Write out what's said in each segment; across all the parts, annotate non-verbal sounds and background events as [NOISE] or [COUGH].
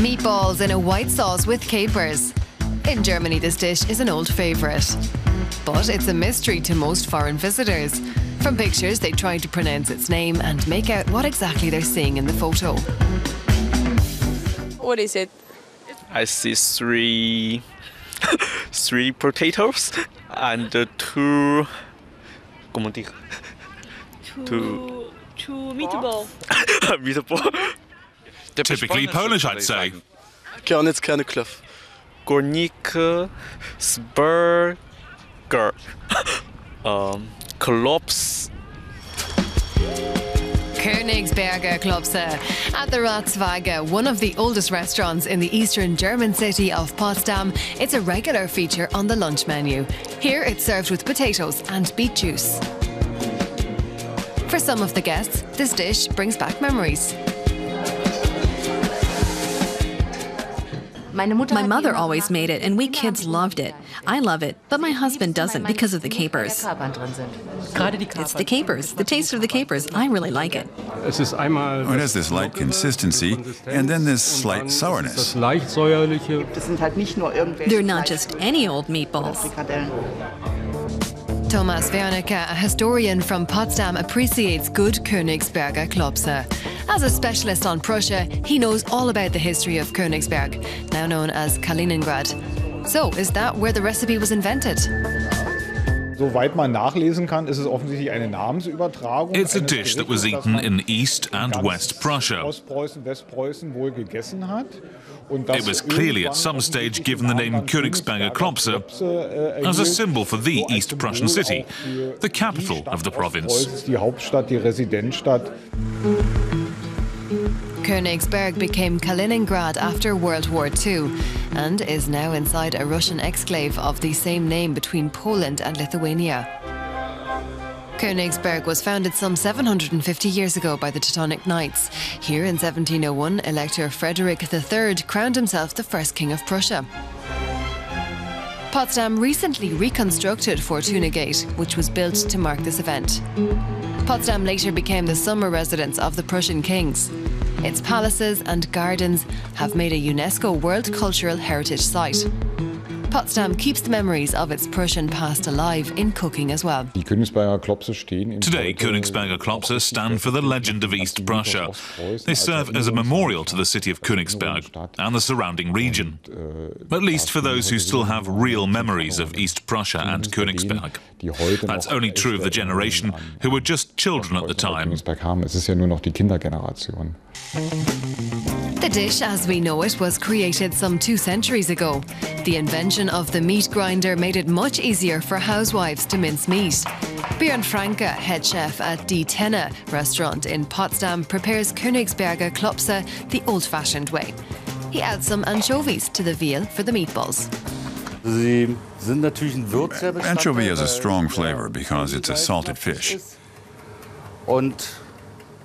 Meatballs in a white sauce with capers. In Germany, this dish is an old favourite. But it's a mystery to most foreign visitors. From pictures, they try to pronounce its name and make out what exactly they're seeing in the photo. What is it? I see three [LAUGHS] three potatoes and uh, two comment two two meatball. meatball. [LAUGHS] Typically Polish, I'd say. Körnitz, Kerneklöff. Gornike Sburger. um, Klops. Königsberger Klopse at the Ratswaage, one of the oldest restaurants in the eastern German city of Potsdam. It's a regular feature on the lunch menu. Here it's served with potatoes and beet juice. For some of the guests, this dish brings back memories. My mother always made it, and we kids loved it. I love it, but my husband doesn't because of the capers. It's the capers, the taste of the capers. I really like it. It has this light consistency and then this slight sourness. They're not just any old meatballs. Thomas Wernicke, a historian from Potsdam, appreciates good Königsberger Klopse. As a specialist on Prussia, he knows all about the history of Königsberg, now known as Kaliningrad. So, is that where the recipe was invented? Soweit man nachlesen kann, ist es offensichtlich eine Namensübertragung. It's a dish that was eaten in East and West Prussia. Ostpreußen, Westpreußen wohl gegessen hat. It was clearly at some stage given the name Königsberger Klopse äh, as a symbol for the East Prussian city, the capital of the province. Königsberg became Kaliningrad after World War II and is now inside a Russian exclave of the same name between Poland and Lithuania. Königsberg was founded some 750 years ago by the Teutonic Knights. Here in 1701, Elector Frederick III crowned himself the first king of Prussia. Potsdam recently reconstructed Fortuna Gate, which was built to mark this event. Potsdam later became the summer residence of the Prussian kings. Its palaces and gardens have made a UNESCO World Cultural Heritage Site. Potsdam keeps the memories of its Prussian past alive in cooking as well. Die Königsberger Klopse stehen in Today, Königsberger Klopse stand for the legend of East Prussia. They serve as a memorial to the city of Königsberg and the surrounding region, at least for those who still have real memories of East Prussia and Königsberg. That's only true of the generation who were just children at the time. Es ist ja nur noch die Kindergeneration. The dish, as we know it, was created some two centuries ago. The invention of the meat grinder made it much easier for housewives to mince meat. Björn Franke, head chef at Die Tenne restaurant in Potsdam, prepares Königsberger Klopse the old fashioned way. He adds some anchovies to the veal for the meatballs. Anchovy has a strong flavor because it's a salted fish.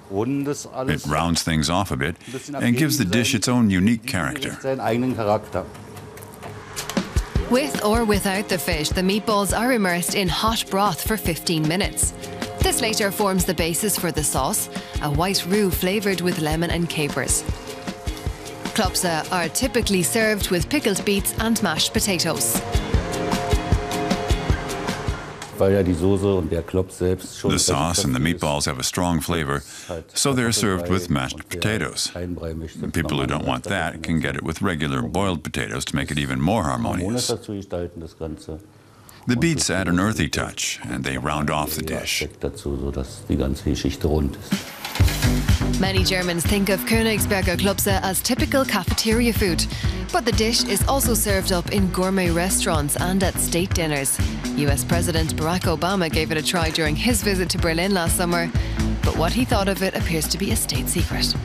It rounds things off a bit and gives the dish its own unique character. With or without the fish, the meatballs are immersed in hot broth for 15 minutes. This later forms the basis for the sauce, a white roux flavoured with lemon and capers. Klopse are typically served with pickled beets and mashed potatoes. The sauce and the meatballs have a strong flavor, so they're served with mashed potatoes. People who don't want that can get it with regular boiled potatoes to make it even more harmonious. The beets add an earthy touch, and they round off the dish. Many Germans think of Königsberger Klopse as typical cafeteria food, but the dish is also served up in gourmet restaurants and at state dinners. US President Barack Obama gave it a try during his visit to Berlin last summer, but what he thought of it appears to be a state secret.